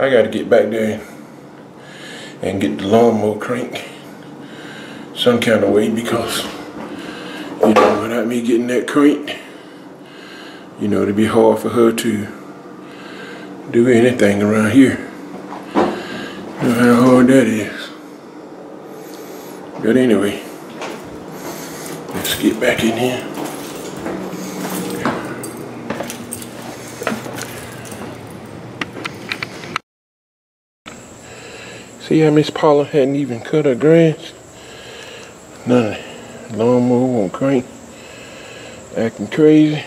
I gotta get back there and get the lawnmower crank. Some kind of way because you know without me getting that crank you know it'd be hard for her to do anything around here. Know how hard that is. But anyway let's get back in here See how Miss Paula hadn't even cut her grass? None. Lawnmower on crank. Acting crazy.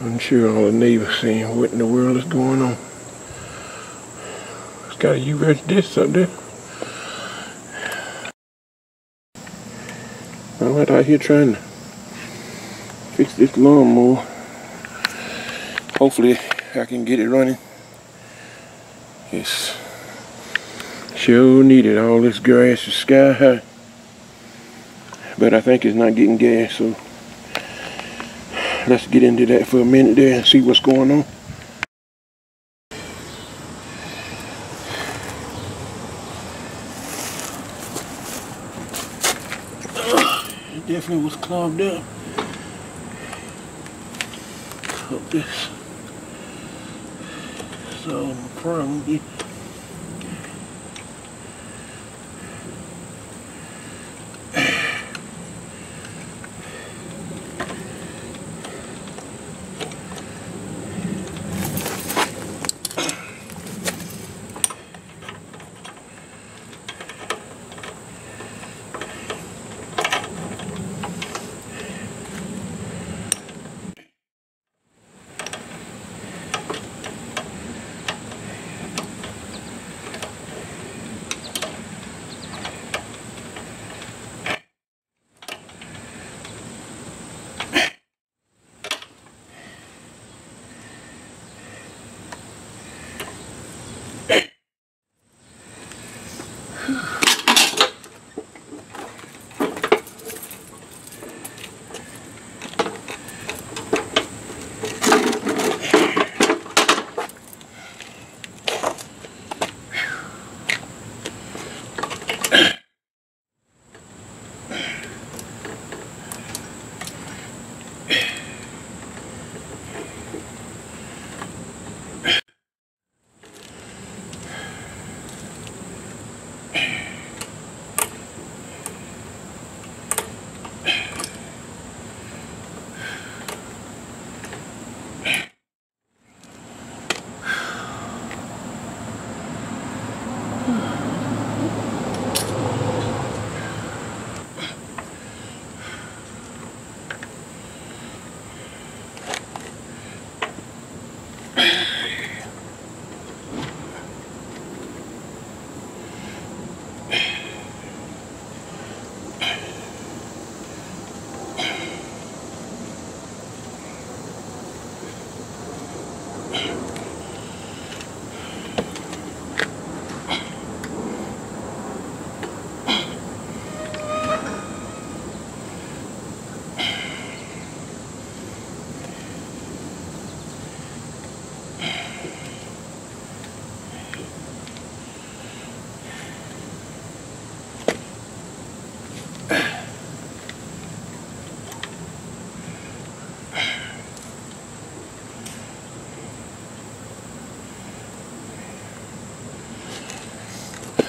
I'm sure all the neighbors saying what in the world is going on. It's got a U-Rex disc up there. I'm right out here trying to fix this lawnmower. Hopefully I can get it running. Yes. Sure needed. All this grass is sky high. But I think it's not getting gas, so let's get into that for a minute there and see what's going on. It definitely was clogged up. Hope this so my problem. Whew.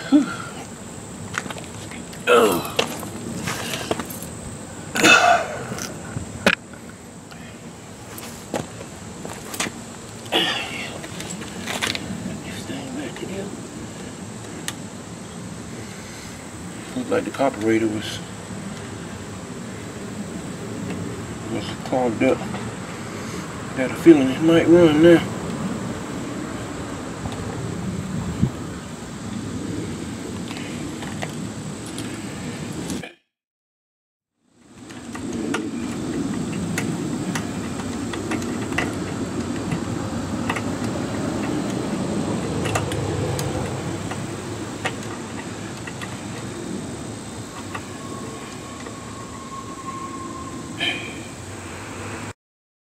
Oh. Looked like the carburetor was was clogged up. Got a feeling it might run now.